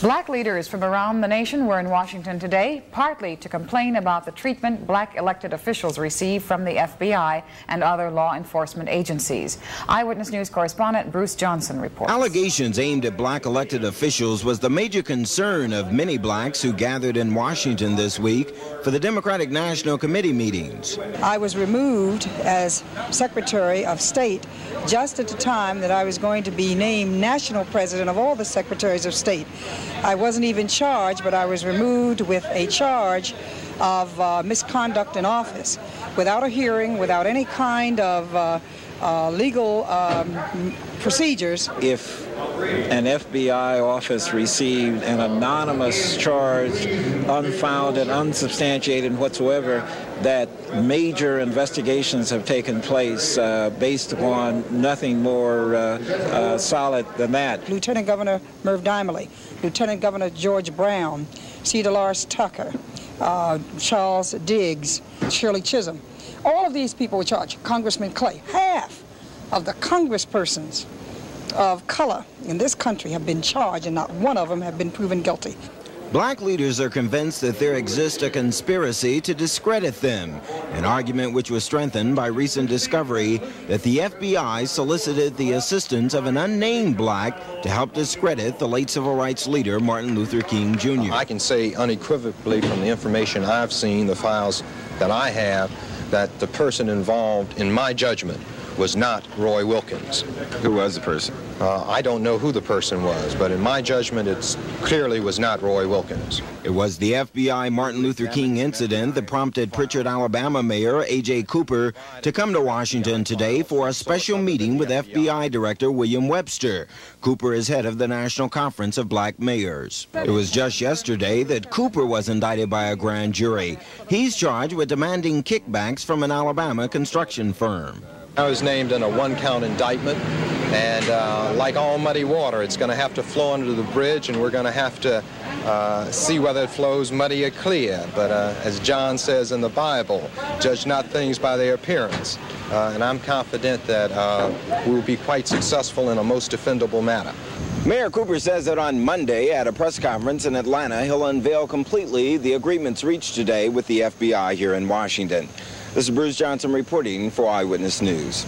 Black leaders from around the nation were in Washington today, partly to complain about the treatment black elected officials receive from the FBI and other law enforcement agencies. Eyewitness News correspondent Bruce Johnson reports. Allegations aimed at black elected officials was the major concern of many blacks who gathered in Washington this week for the Democratic National Committee meetings. I was removed as Secretary of State just at the time that I was going to be named national president of all the secretaries of state. I wasn't even charged, but I was removed with a charge of uh, misconduct in office. Without a hearing, without any kind of uh, legal um, procedures. If an FBI office received an anonymous charge, unfounded, unsubstantiated whatsoever, that major investigations have taken place uh, based upon nothing more uh, uh, solid than that. Lieutenant Governor Merv Dymally, Lieutenant Governor George Brown, C. DeLores Tucker, uh, Charles Diggs, Shirley Chisholm. All of these people were charged. Congressman Clay, half of the congresspersons of color in this country have been charged and not one of them have been proven guilty. Black leaders are convinced that there exists a conspiracy to discredit them, an argument which was strengthened by recent discovery that the FBI solicited the assistance of an unnamed black to help discredit the late civil rights leader Martin Luther King Jr. I can say unequivocally from the information I've seen, the files that I have, that the person involved, in my judgment, was not Roy Wilkins. Who was the person? Uh, I don't know who the person was, but in my judgment, it clearly was not Roy Wilkins. It was the FBI Martin Luther King incident that prompted Prichard, Alabama Mayor A.J. Cooper to come to Washington today for a special meeting with FBI Director William Webster. Cooper is head of the National Conference of Black Mayors. It was just yesterday that Cooper was indicted by a grand jury. He's charged with demanding kickbacks from an Alabama construction firm. I was named in a one-count indictment, and uh, like all muddy water, it's going to have to flow under the bridge, and we're going to have to uh, see whether it flows muddy or clear. But uh, as John says in the Bible, judge not things by their appearance. Uh, and I'm confident that uh, we will be quite successful in a most defendable manner. Mayor Cooper says that on Monday at a press conference in Atlanta, he'll unveil completely the agreements reached today with the FBI here in Washington. This is Bruce Johnson reporting for Eyewitness News.